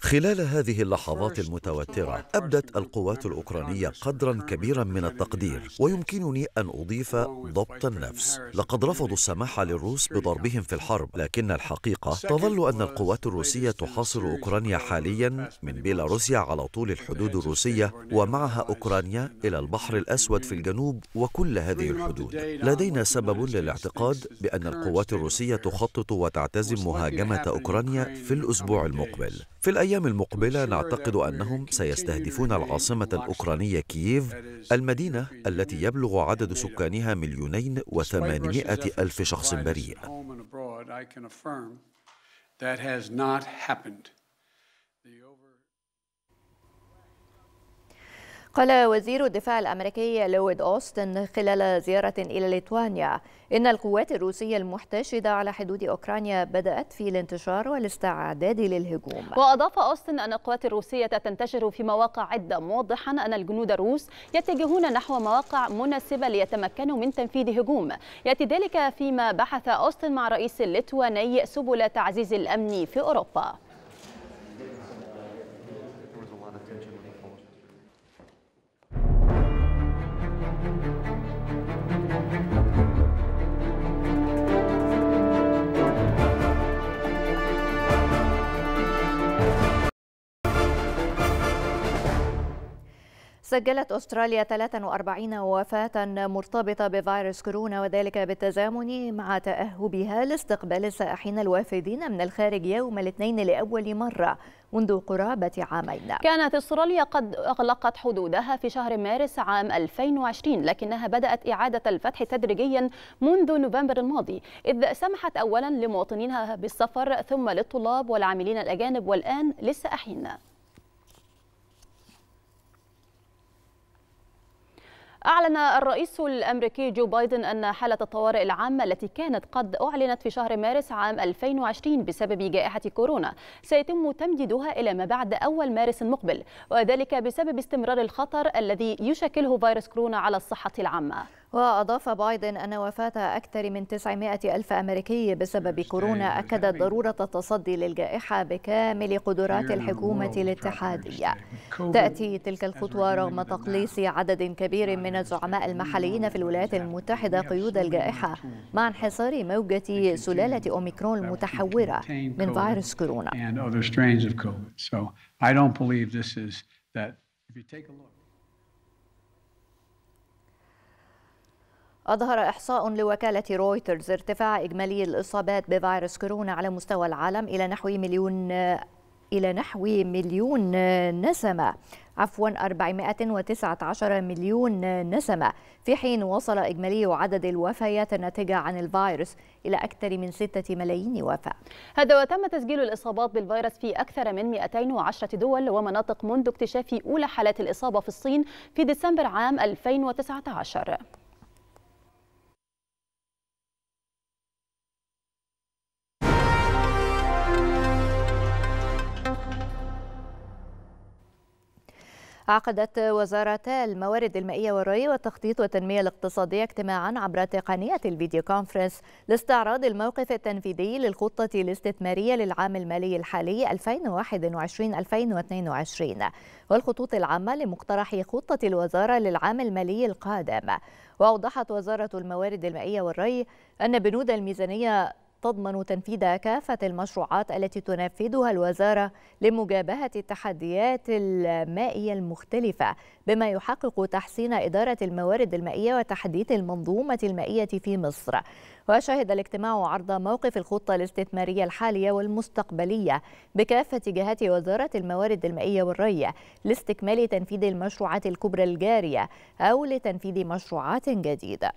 خلال هذه اللحظات المتوترة أبدت القوات الأوكرانية قدرا كبيرا من التقدير ويمكنني أن أضيف ضبط النفس. لقد رفضوا السماح للروس بضربهم في الحرب لكن الحقيقة تظل أن القوات الروسية تحاصر أوكرانيا حاليا من بيلاروسيا على طول الحدود الروسية ومعها أوكرانيا إلى البحر الأسود في الجنوب وكل هذه الحدود. لدينا سبب للاعتقاد بأن القوات الروسية تخطط وتعتزم مهاجمة أوكرانيا في الأسبوع المقبل. في الأيام المقبلة نعتقد أنهم سيستهدفون العاصمة الأوكرانية كييف المدينة التي يبلغ عدد سكانها مليونين وثمانمائة ألف شخص بريء. قال وزير الدفاع الأمريكي لويد أوستن خلال زيارة إلى ليتوانيا إن القوات الروسية المحتشدة على حدود أوكرانيا بدأت في الانتشار والاستعداد للهجوم. وأضاف أوستن أن القوات الروسية تنتشر في مواقع عدة موضحا أن الجنود الروس يتجهون نحو مواقع مناسبة ليتمكنوا من تنفيذ هجوم. يأتي ذلك فيما بحث أوستن مع رئيس الليتواني سبل تعزيز الأمن في أوروبا. سجلت أستراليا 43 وفاة مرتبطة بفيروس كورونا وذلك بالتزامن مع تأهبها لاستقبال السائحين الوافدين من الخارج يوم الاثنين لأول مرة منذ قرابة عامين. كانت أستراليا قد أغلقت حدودها في شهر مارس عام 2020 لكنها بدأت إعادة الفتح تدريجيا منذ نوفمبر الماضي إذ سمحت أولا لمواطنينها بالسفر ثم للطلاب والعاملين الأجانب والآن للسائحين. أعلن الرئيس الأمريكي جو بايدن أن حالة الطوارئ العامة التي كانت قد أعلنت في شهر مارس عام 2020 بسبب جائحة كورونا سيتم تمديدها إلى ما بعد أول مارس المقبل وذلك بسبب استمرار الخطر الذي يشكله فيروس كورونا على الصحة العامة. وأضاف بايدن أن وفاة أكثر من 900 ألف أمريكي بسبب كورونا أكدت ضرورة التصدي للجائحة بكامل قدرات الحكومة الاتحادية. تأتي تلك الخطوة رغم تقليص عدد كبير من الزعماء المحليين في الولايات المتحدة قيود الجائحة مع انحصار موجة سلالة أوميكرون المتحورة من فيروس كورونا. أظهر إحصاء لوكالة رويترز ارتفاع إجمالي الإصابات بفيروس كورونا على مستوى العالم إلى نحو مليون إلى نحو مليون نسمة. عفوا 419 مليون نسمة. في حين وصل إجمالي عدد الوفيات الناتجة عن الفيروس إلى أكثر من 6 ملايين وفاة. هذا وتم تسجيل الإصابات بالفيروس في أكثر من 210 دول ومناطق منذ اكتشاف أولى حالات الإصابة في الصين في ديسمبر عام 2019 عقدت وزارتا الموارد المائية والري والتخطيط والتنمية الاقتصادية اجتماعا عبر تقنية الفيديو كونفرنس لاستعراض الموقف التنفيذي للخطة الاستثمارية للعام المالي الحالي 2021-2022 والخطوط العامة لمقترح خطة الوزارة للعام المالي القادم. وأوضحت وزارة الموارد المائية والري أن بنود الميزانية تضمن تنفيذ كافة المشروعات التي تنفذها الوزارة لمجابهة التحديات المائية المختلفة بما يحقق تحسين إدارة الموارد المائية وتحديث المنظومة المائية في مصر. وشهد الاجتماع عرض موقف الخطة الاستثمارية الحالية والمستقبلية بكافة جهات وزارة الموارد المائية والري لاستكمال تنفيذ المشروعات الكبرى الجارية أو لتنفيذ مشروعات جديدة.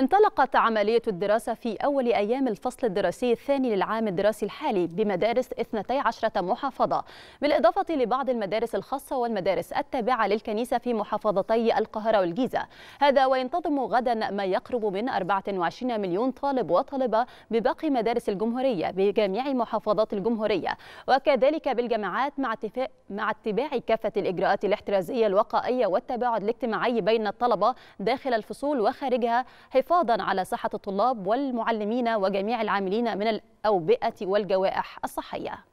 انطلقت عملية الدراسة في أول أيام الفصل الدراسي الثاني للعام الدراسي الحالي بمدارس 12 محافظة بالإضافة لبعض المدارس الخاصة والمدارس التابعة للكنيسة في محافظتي القاهرة والجيزة. هذا وينتظم غدا ما يقرب من 24 مليون طالب وطالبة بباقي مدارس الجمهورية بجميع محافظات الجمهورية. وكذلك بالجامعات مع مع اتباع كافة الإجراءات الاحترازية الوقائية والتباعد الاجتماعي بين الطلبة داخل الفصول وخارجها حفاظا على صحة الطلاب والمعلمين وجميع العاملين من الأوبئة والجوائح الصحية.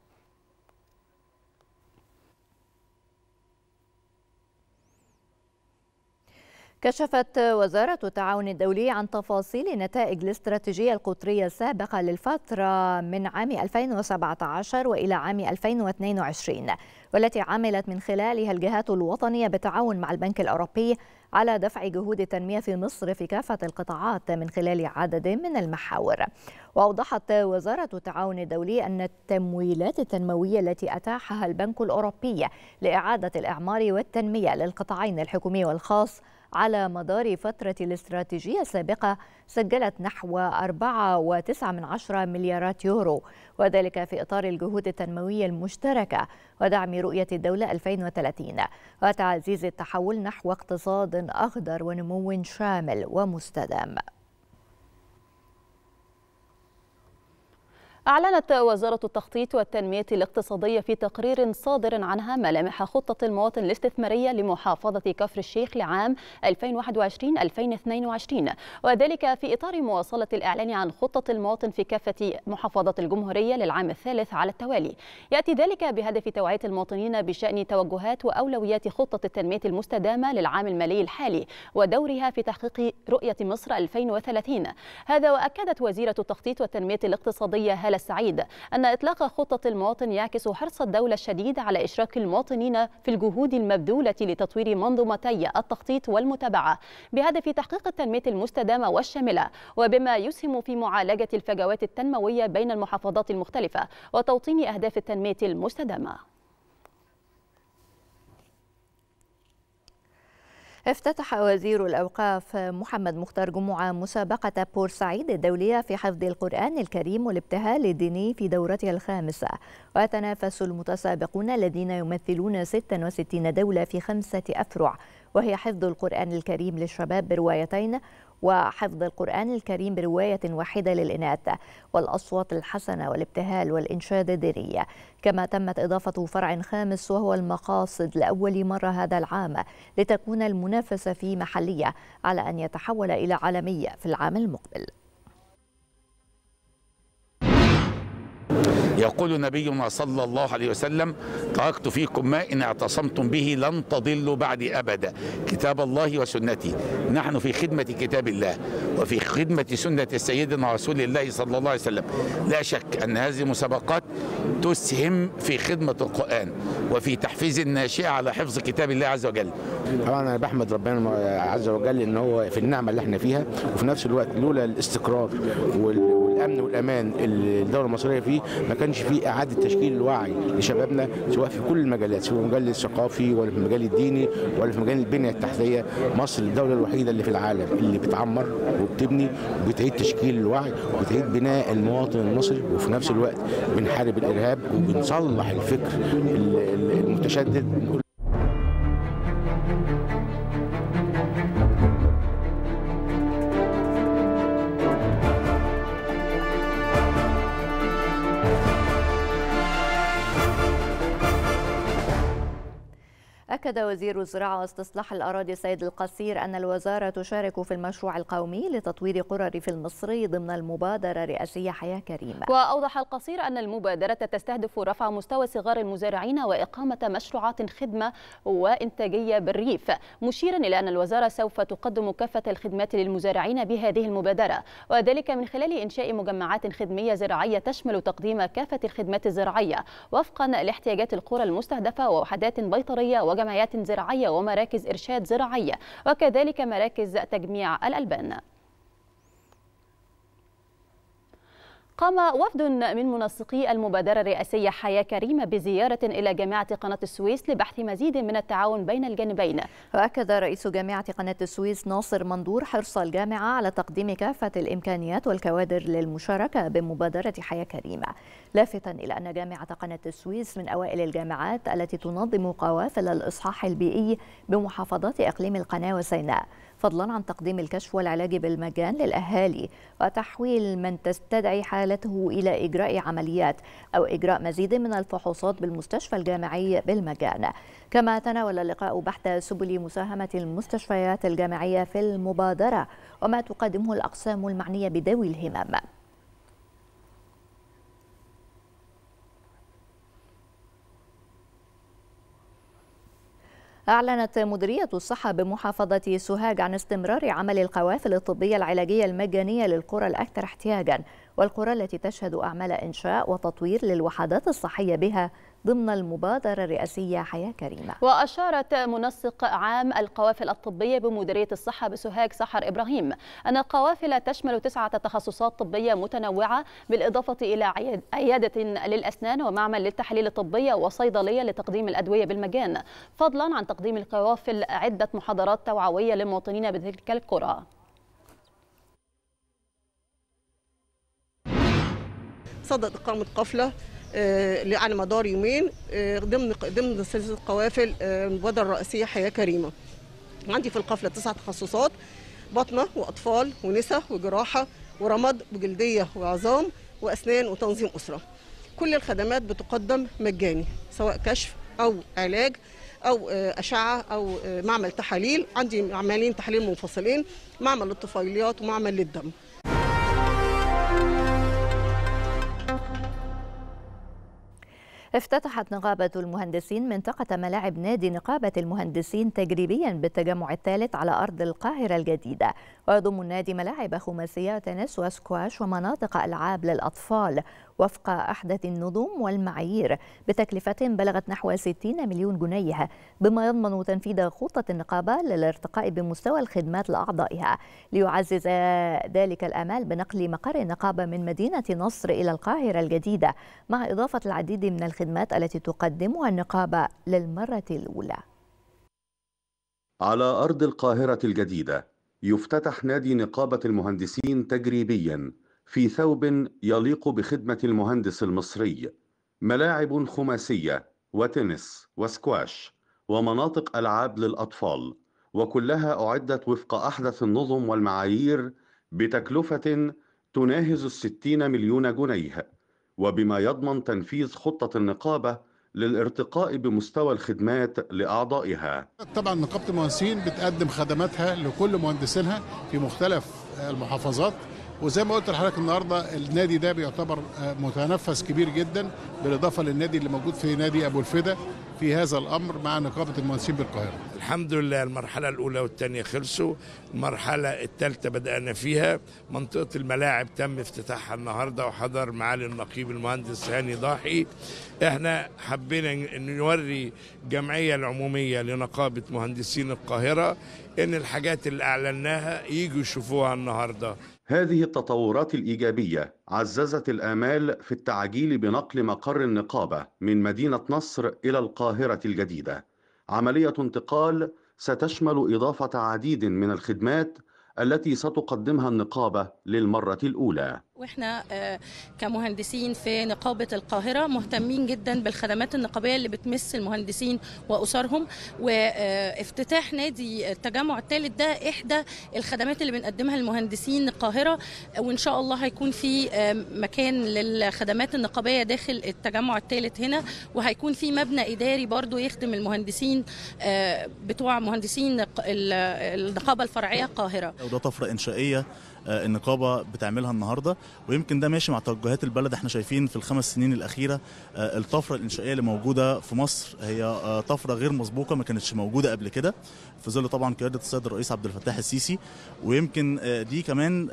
كشفت وزارة التعاون الدولي عن تفاصيل نتائج الاستراتيجية القطرية السابقة للفترة من عام 2017 وإلى عام 2022 والتي عملت من خلالها الجهات الوطنية بالتعاون مع البنك الأوروبي على دفع جهود التنمية في مصر في كافة القطاعات من خلال عدد من المحاور. وأوضحت وزارة التعاون الدولي أن التمويلات التنموية التي أتاحها البنك الأوروبي لإعادة الإعمار والتنمية للقطاعين الحكومي والخاص على مدار فترة الاستراتيجية السابقة سجلت نحو 4.9 مليارات يورو وذلك في إطار الجهود التنموية المشتركة ودعم رؤية الدولة 2030 وتعزيز التحول نحو اقتصاد أخضر ونمو شامل ومستدام. أعلنت وزارة التخطيط والتنمية الاقتصادية في تقرير صادر عنها ملامح خطة المواطن الاستثمارية لمحافظة كفر الشيخ لعام 2021-2022 وذلك في إطار مواصلة الإعلان عن خطة المواطن في كافة محافظات الجمهورية للعام الثالث على التوالي. يأتي ذلك بهدف توعية المواطنين بشأن توجهات وأولويات خطة التنمية المستدامة للعام المالي الحالي ودورها في تحقيق رؤية مصر 2030 هذا وأكدت وزيرة التخطيط والتنمية الاقتصادية هالة السعيد أن إطلاق خطة المواطن يعكس حرص الدولة الشديد على إشراك المواطنين في الجهود المبذولة لتطوير منظومتي التخطيط والمتابعة. بهدف تحقيق التنمية المستدامة والشاملة وبما يسهم في معالجة الفجوات التنموية بين المحافظات المختلفة وتوطين أهداف التنمية المستدامة. افتتح وزير الأوقاف محمد مختار جمعة مسابقة بورسعيد الدولية في حفظ القرآن الكريم والابتهال الديني في دورتها الخامسة. ويتنافس المتسابقون الذين يمثلون 66 دولة في خمسة أفرع وهي حفظ القرآن الكريم للشباب بروايتين وحفظ القرآن الكريم برواية واحدة للإناث والأصوات الحسنة والابتهال والإنشاد الديني. كما تمت إضافة فرع خامس وهو المقاصد لأول مرة هذا العام لتكون المنافسة فيه محلية على أن يتحول إلى عالمية في العام المقبل. يقول نبينا صلى الله عليه وسلم تركت فيكم ما إن اعتصمتم به لن تضلوا بعدي أبدا كتاب الله وسنتي. نحن في خدمة كتاب الله وفي خدمة سنة سيدنا رسول الله صلى الله عليه وسلم. لا شك أن هذه المسابقات تسهم في خدمة القرآن وفي تحفيز الناشئة على حفظ كتاب الله عز وجل. طبعا أنا بحمد ربنا عز وجل إن هو في النعمة اللي إحنا فيها وفي نفس الوقت لولا الاستقرار والامن والأمان اللي الدولة المصرية فيه ما كانش فيه إعادة تشكيل الوعي لشبابنا سواء في كل المجالات سواء في المجال الثقافي ولا في المجال الديني ولا في مجال البنية التحتية. مصر الدولة الوحيدة اللي في العالم اللي بتعمر وبتبني وبتعيد تشكيل الوعي وبتعيد بناء المواطن المصري وفي نفس الوقت بنحارب الإرهاب وبنصلح الفكر المتشدد. أكد وزير الزراعة واستصلاح الأراضي السيد القصير أن الوزارة تشارك في المشروع القومي لتطوير قرى الريف المصري ضمن المبادرة الرئاسية. حياة كريمة. وأوضح القصير أن المبادرة تستهدف رفع مستوى صغار المزارعين وإقامة مشروعات خدمة وإنتاجية بالريف مشيرا إلى أن الوزارة سوف تقدم كافة الخدمات للمزارعين بهذه المبادرة. وذلك من خلال إنشاء مجمعات خدمية زراعية تشمل تقديم كافة الخدمات الزراعية وفقا لاحتياجات القرى المستهدفة ووحدات بيطرية وجمعيات زراعية ومراكز إرشاد زراعية وكذلك مراكز تجميع الألبان. قام وفد من منسقي المبادرة الرئاسية حياة كريمة بزيارة إلى جامعة قناة السويس لبحث مزيد من التعاون بين الجانبين. وأكد رئيس جامعة قناة السويس ناصر مندور حرص الجامعة على تقديم كافة الإمكانيات والكوادر للمشاركة بمبادرة حياة كريمة. لافتا إلى أن جامعة قناة السويس من أوائل الجامعات التي تنظم قوافل الإصحاح البيئي بمحافظات إقليم القناة وسيناء. فضلا عن تقديم الكشف والعلاج بالمجان للأهالي وتحويل من تستدعي حالته إلى إجراء عمليات أو إجراء مزيد من الفحوصات بالمستشفى الجامعي بالمجان. كما تناول اللقاء بحث سبل مساهمة المستشفيات الجامعية في المبادرة وما تقدمه الأقسام المعنية بذوي الهمم. أعلنت مديرية الصحة بمحافظة سوهاج عن استمرار عمل القوافل الطبية العلاجية المجانية للقرى الأكثر احتياجاً والقرى التي تشهد أعمال إنشاء وتطوير للوحدات الصحية بها. ضمن المبادرة الرئاسية. حياة كريمة. وأشارت منسق عام القوافل الطبية بمديرية الصحة بسوهاج سحر إبراهيم أن القوافل تشمل تسعة تخصصات طبية متنوعة بالإضافة إلى عيادة للأسنان ومعمل للتحاليل الطبية وصيدلية لتقديم الأدوية بالمجان فضلا عن تقديم القوافل عدة محاضرات توعوية للمواطنين بتلك القرى. صدد إقامة قافلة على مدار يومين ضمن ضمن سلسلة قوافل المبادره الرئاسيه حياة كريمة. عندي في القافله تسع تخصصات بطنة وأطفال ونساء وجراحة ورمد وجلدية وعظام وأسنان وتنظيم أسرة. كل الخدمات بتقدم مجاني سواء كشف أو علاج أو أشعة أو معمل تحاليل عندي معملين تحاليل منفصلين معمل للطفيليات ومعمل للدم. افتتحت نقابة المهندسين منطقة ملاعب نادي نقابة المهندسين تجريبيا بالتجمع الثالث على أرض القاهرة الجديدة. ويضم النادي ملاعب خماسية تنس وسكواش ومناطق ألعاب للأطفال. وفق أحدث النظم والمعايير بتكلفة بلغت نحو 60 مليون جنيه بما يضمن تنفيذ خطة النقابة للارتقاء بمستوى الخدمات لأعضائها. ليعزز ذلك الأمال بنقل مقر النقابة من مدينة نصر إلى القاهرة الجديدة مع إضافة العديد من الخدمات التي تقدمها النقابة للمرة الأولى. على أرض القاهرة الجديدة يفتتح نادي نقابة المهندسين تجريبيا في ثوب يليق بخدمة المهندس المصري ملاعب خماسية وتنس وسكواش ومناطق ألعاب للأطفال وكلها أعدت وفق أحدث النظم والمعايير بتكلفة تناهز الستين مليون جنيه وبما يضمن تنفيذ خطة النقابة للارتقاء بمستوى الخدمات لأعضائها. طبعا نقابة المهندسين بتقدم خدماتها لكل مهندسينها في مختلف المحافظات. وزي ما قلت لحضرتك النهارده النادي ده بيعتبر متنفس كبير جدا بالإضافة للنادي اللي موجود في نادي أبو الفدا في هذا الأمر مع نقابة المهندسين بالقاهرة. الحمد لله المرحلة الأولى والثانيه خلصوا، المرحلة الثالثه بدأنا فيها، منطقة الملاعب تم افتتاحها النهارده وحضر معالي النقيب المهندس هاني ضاحي. إحنا حبينا نوري الجمعية العمومية لنقابة مهندسين القاهرة إن الحاجات اللي أعلناها يجوا يشوفوها النهارده. هذه التطورات الإيجابية عززت الآمال في التعجيل بنقل مقر النقابة من مدينة نصر إلى القاهرة الجديدة. عملية انتقال ستشمل إضافة عديد من الخدمات التي ستقدمها النقابة للمرة الأولى. وإحنا كمهندسين في نقابة القاهرة مهتمين جدا بالخدمات النقابية اللي بتمس المهندسين وأسرهم. وافتتاح نادي التجمع الثالث ده إحدى الخدمات اللي بنقدمها لمهندسين القاهرة. وإن شاء الله هيكون في مكان للخدمات النقابية داخل التجمع الثالث هنا. وهيكون في مبنى إداري برضو يخدم المهندسين بتوع مهندسين النقابة الفرعية القاهرة. وده طفرة إنشائية. النقابة بتعملها النهارده. ويمكن ده ماشي مع توجهات البلد. إحنا شايفين في الخمس سنين الأخيرة الطفرة الإنشائية اللي موجودة في مصر هي طفرة غير مسبوقة ما كانتش موجودة قبل كده. في ظل طبعا قيادة السيد الرئيس عبد الفتاح السيسي. ويمكن دي كمان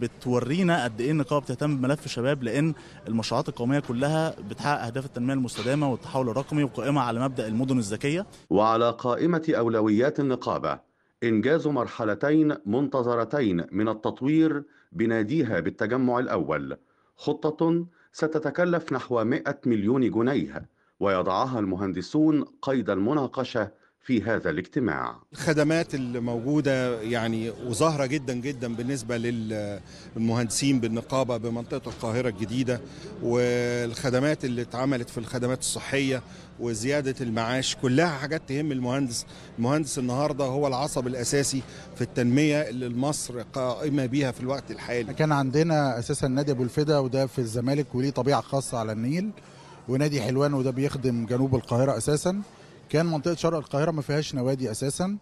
بتورينا قد إيه النقابة بتهتم بملف الشباب لأن المشروعات القومية كلها بتحقق أهداف التنمية المستدامة والتحول الرقمي وقائمة على مبدأ المدن الذكية. وعلى قائمة أولويات النقابة إنجاز مرحلتين منتظرتين من التطوير بناديها بالتجمع الأول. خطة ستتكلف نحو 100 مليون جنيه ويضعها المهندسون قيد المناقشة في هذا الاجتماع. الخدمات اللي موجودة يعني وظاهرة جدا جدا بالنسبة للمهندسين بالنقابة بمنطقة القاهرة الجديدة والخدمات اللي اتعملت في الخدمات الصحية وزيادة المعاش كلها حاجات تهم المهندس. المهندس النهاردة هو العصب الأساسي في التنمية اللي مصر قائمة بيها في الوقت الحالي. كان عندنا أساسا نادي أبو الفدا وده في الزمالك وليه طبيعة خاصة على النيل ونادي حلوان وده بيخدم جنوب القاهرة أساسا. كان منطقة شرق القاهرة ما فيهاش نوادي أساسا.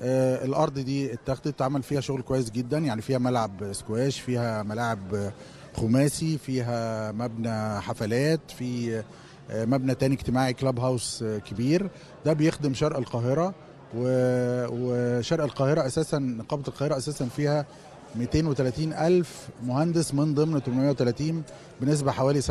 آه الأرض دي اتاخدت اتعمل فيها شغل كويس جدا يعني فيها ملعب سكواش فيها ملاعب خماسي فيها مبنى حفلات في آه مبنى تاني اجتماعي كلاب هاوس آه كبير. ده بيخدم شرق القاهرة وشرق القاهرة أساسا نقابه القاهرة أساسا فيها 230 ألف مهندس من ضمن 830 بنسبة حوالي 27%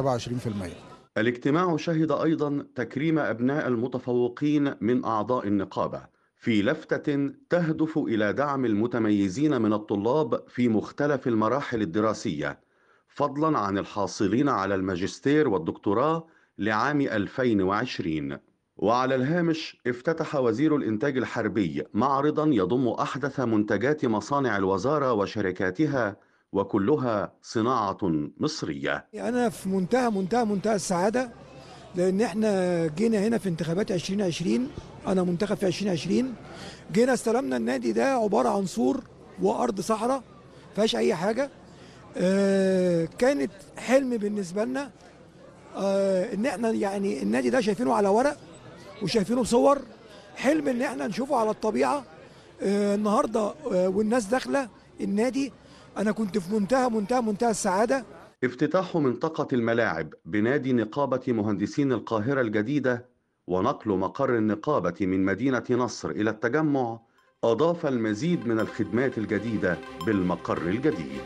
الاجتماع شهد أيضا تكريم أبناء المتفوقين من أعضاء النقابة في لفتة تهدف إلى دعم المتميزين من الطلاب في مختلف المراحل الدراسية فضلا عن الحاصلين على الماجستير والدكتوراه لعام 2020 وعلى الهامش افتتح وزير الإنتاج الحربي معرضا يضم أحدث منتجات مصانع الوزارة وشركاتها وكلها صناعة مصرية. أنا في منتهى منتهى منتهى السعادة لأن إحنا جينا هنا في انتخابات 2020 أنا منتخب في 2020 جينا استلمنا النادي ده عبارة عن سور وأرض صحراء فيهاش أي حاجة. آه كانت حلم بالنسبة لنا آه إن إحنا يعني النادي ده شايفينه على ورق وشايفينه صور حلم إن إحنا نشوفه على الطبيعة. آه النهارده آه والناس داخلة النادي أنا كنت في منتهى منتهى منتهى السعادة. افتتاح منطقة الملاعب بنادي نقابة مهندسين القاهرة الجديدة ونقل مقر النقابة من مدينة نصر إلى التجمع أضاف المزيد من الخدمات الجديدة بالمقر الجديد.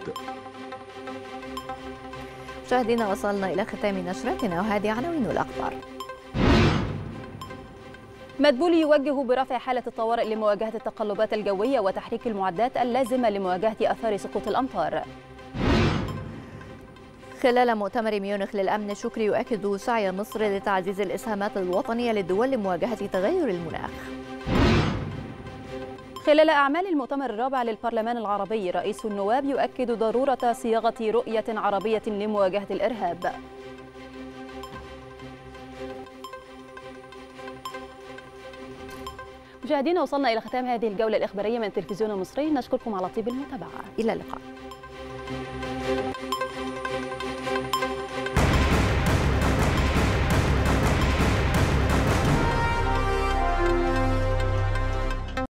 مشاهدينا وصلنا إلى ختام نشرتنا وهذه عناوين الأخبار. مدبولي يوجه برفع حالة الطوارئ لمواجهة التقلبات الجوية وتحريك المعدات اللازمة لمواجهة أثار سقوط الأمطار. خلال مؤتمر ميونخ للأمن شكري يؤكد سعي مصر لتعزيز الإسهامات الوطنية للدول لمواجهة تغير المناخ. خلال أعمال المؤتمر الرابع للبرلمان العربي رئيس النواب يؤكد ضرورة صياغة رؤية عربية لمواجهة الإرهاب. مشاهدينا وصلنا إلى ختام هذه الجولة الإخبارية من التلفزيون المصري. نشكركم على طيب المتابعة. إلى اللقاء.